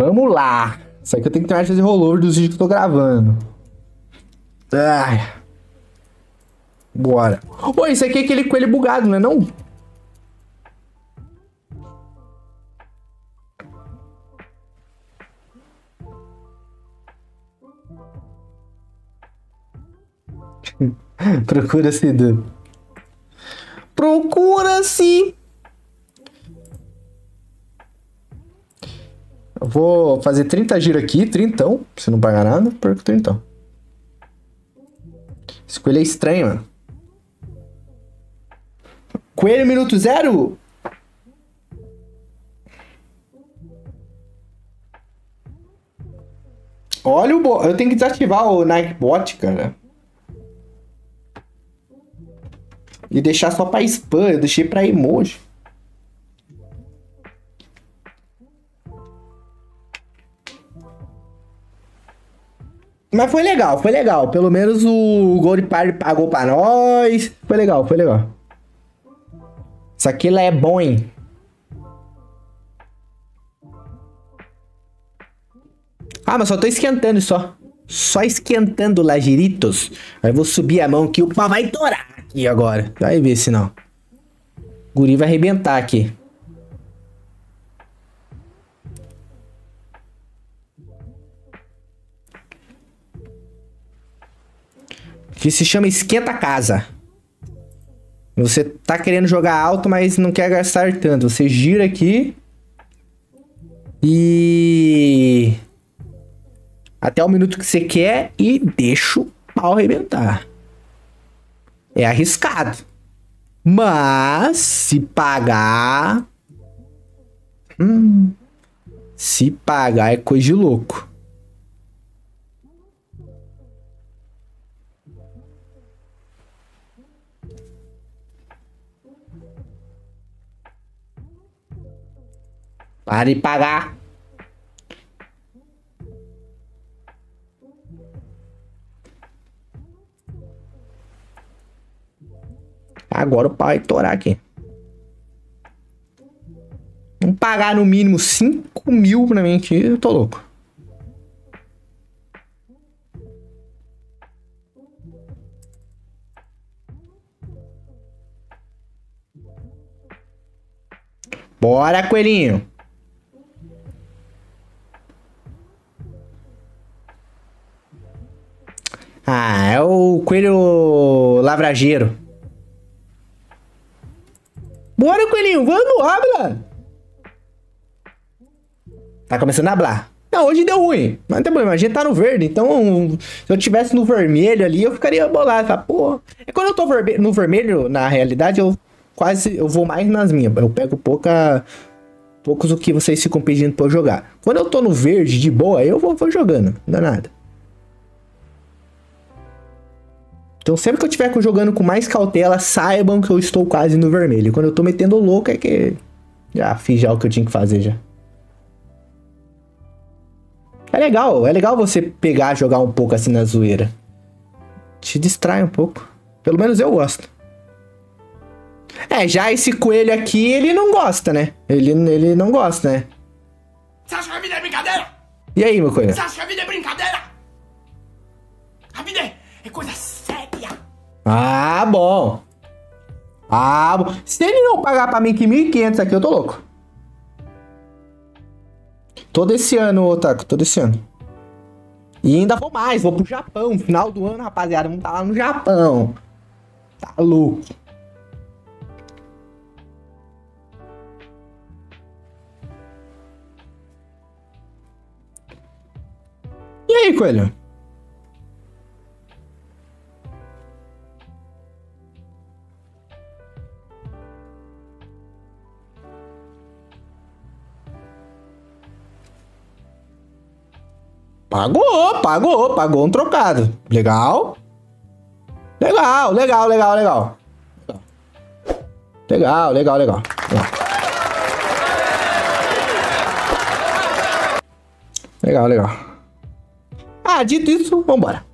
Vamos lá. Isso aqui eu tenho que terminar de fazer rollover dos vídeos que eu tô gravando. Ai. Bora. Ô, isso aqui é aquele coelho bugado, não é não? Procura-se. Procura-se. Eu vou fazer 30 giros aqui, 30, se não pagar nada, perco 30. Esse coelho é estranho, mano. Coelho minuto zero? Olha o bot. Eu tenho que desativar o Nike Bot, cara. E deixar só pra spam. Eu deixei pra emoji. Mas foi legal, foi legal. Pelo menos o Gold Party pagou pra nós. Foi legal, foi legal. Isso aqui lá é bom, hein? Ah, mas só tô esquentando só. Só esquentando lagiritos. Aí vou subir a mão que o pau vai torar aqui agora. Vai ver se não. O guri vai arrebentar aqui. Que se chama esquenta casa. Você tá querendo jogar alto, mas não quer gastar tanto. Você gira aqui. E... Até o minuto que você quer e deixa o pau arrebentar. É arriscado. Mas, se pagar... Hum, se pagar é coisa de louco. Para de pagar. Agora o pau vai torar aqui. Vamos pagar no mínimo 5 mil pra mim aqui. Eu tô louco. Bora, coelhinho. Ah, é o coelho lavrageiro. Bora, coelhinho, vamos, habla. Tá começando a hablar. Não, hoje deu ruim. Mas não tem problema, a gente tá no verde. Então, se eu tivesse no vermelho ali, eu ficaria bolado. Fala, pô. É quando eu tô no vermelho, na realidade, eu quase. Eu vou mais nas minhas. Eu pego pouca. Poucos o que vocês ficam pedindo pra eu jogar. Quando eu tô no verde, de boa, eu vou, vou jogando. Não dá nada. Então sempre que eu estiver jogando com mais cautela, saibam que eu estou quase no vermelho. Quando eu tô metendo louco é que já fiz já o que eu tinha que fazer já. É legal, é legal você pegar, jogar um pouco assim na zoeira. Te distrai um pouco. Pelo menos eu gosto. É, já esse coelho aqui, ele não gosta, né? Ele, ele não gosta, né? Você acha que a vida é brincadeira? E aí, meu coelho? Você acha que a vida é brincadeira? A vida é, é coisa. Ah, bom. Ah, bom. Se ele não pagar pra mim que 1.500 aqui, eu tô louco. Todo esse ano, Otaku, todo esse ano. E ainda vou mais, vou pro Japão. Final do ano, rapaziada, vamos tá lá no Japão. Tá louco. E aí, coelho? Pagou, pagou, pagou um trocado. Legal. Legal, legal, legal, legal. Legal, legal, legal. Legal, legal. Ah, dito isso, vambora.